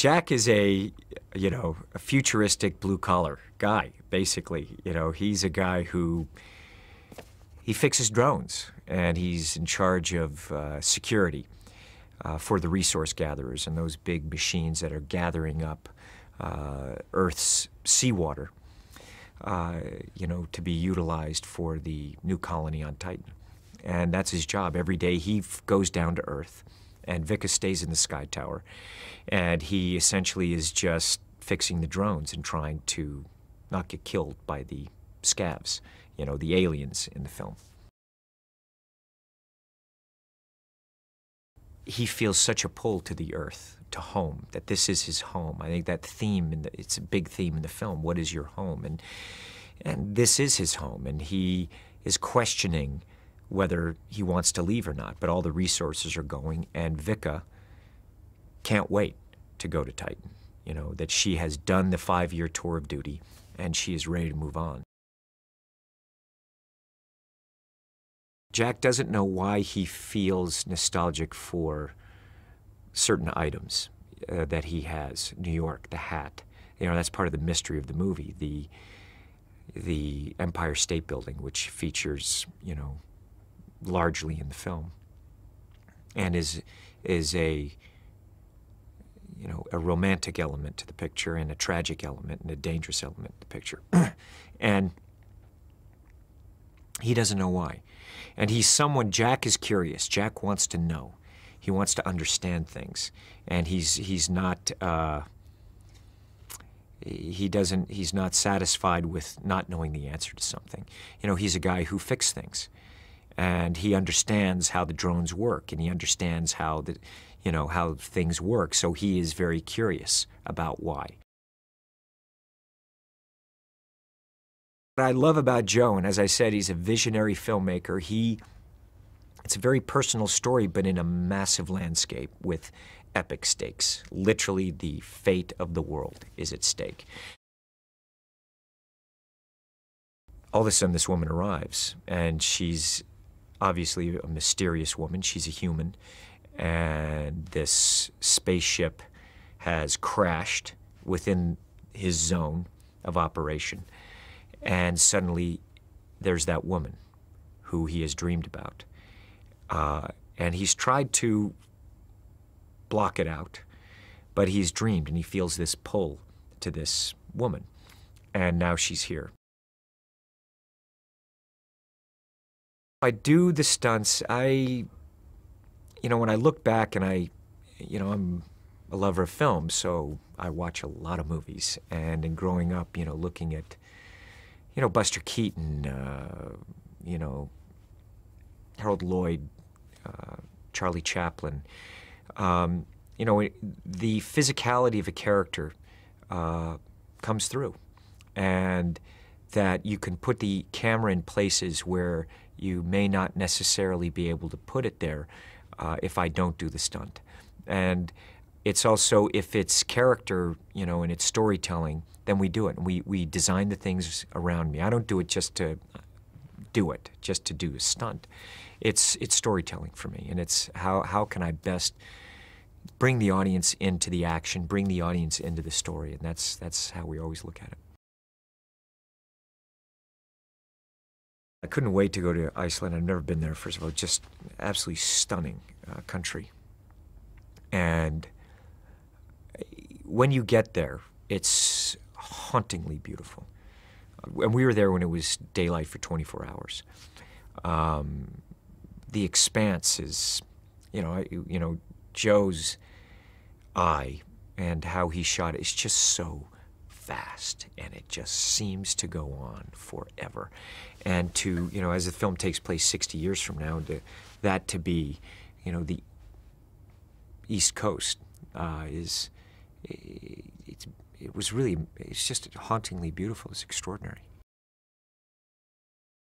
Jack is a, you know, a futuristic blue collar guy, basically. You know, he's a guy who he fixes drones and he's in charge of uh, security uh, for the resource gatherers and those big machines that are gathering up uh, Earth's seawater, uh, you know, to be utilized for the new colony on Titan. And that's his job. Every day he goes down to Earth and Vika stays in the Sky Tower. And he essentially is just fixing the drones and trying to not get killed by the scavs, you know, the aliens in the film. He feels such a pull to the earth, to home, that this is his home. I think that theme, in the, it's a big theme in the film, what is your home? And, and this is his home, and he is questioning whether he wants to leave or not. But all the resources are going, and Vika can't wait to go to Titan. You know, that she has done the five year tour of duty and she is ready to move on. Jack doesn't know why he feels nostalgic for certain items uh, that he has. New York, the hat. You know, that's part of the mystery of the movie. The the Empire State Building, which features, you know, largely in the film, and is is a you know a romantic element to the picture and a tragic element and a dangerous element to the picture, and he doesn't know why, and he's someone. Jack is curious. Jack wants to know. He wants to understand things, and he's he's not. Uh, he doesn't he's not satisfied with not knowing the answer to something you know he's a guy who fixes things and he understands how the drones work and he understands how the you know how things work so he is very curious about why. What i love about joe and as i said he's a visionary filmmaker. He it's a very personal story but in a massive landscape with epic stakes. Literally the fate of the world is at stake. All of a sudden this woman arrives and she's obviously a mysterious woman. She's a human. And this spaceship has crashed within his zone of operation. And suddenly there's that woman who he has dreamed about. Uh, and he's tried to block it out, but he's dreamed and he feels this pull to this woman. And now she's here. I do the stunts. I, you know, when I look back and I, you know, I'm a lover of film, so I watch a lot of movies. And in growing up, you know, looking at, you know, Buster Keaton, uh, you know, Harold Lloyd, uh, Charlie Chaplin, um, you know, the physicality of a character uh, comes through. And that you can put the camera in places where you may not necessarily be able to put it there uh, if I don't do the stunt. And it's also if it's character, you know, and it's storytelling, then we do it. And we, we design the things around me. I don't do it just to do it, just to do a stunt. It's, it's storytelling for me, and it's how, how can I best bring the audience into the action, bring the audience into the story, and that's, that's how we always look at it. I couldn't wait to go to Iceland. I've never been there, first of all. Just absolutely stunning uh, country. And when you get there, it's hauntingly beautiful. And we were there when it was daylight for 24 hours. Um, the expanse is, you know, you know, Joe's eye and how he shot it is just so fast and it just seems to go on forever. And to, you know, as the film takes place 60 years from now, to, that to be, you know, the East Coast uh, is, it, it was really, it's just hauntingly beautiful. It's extraordinary.